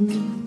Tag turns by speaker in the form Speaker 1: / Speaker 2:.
Speaker 1: Mm-hmm.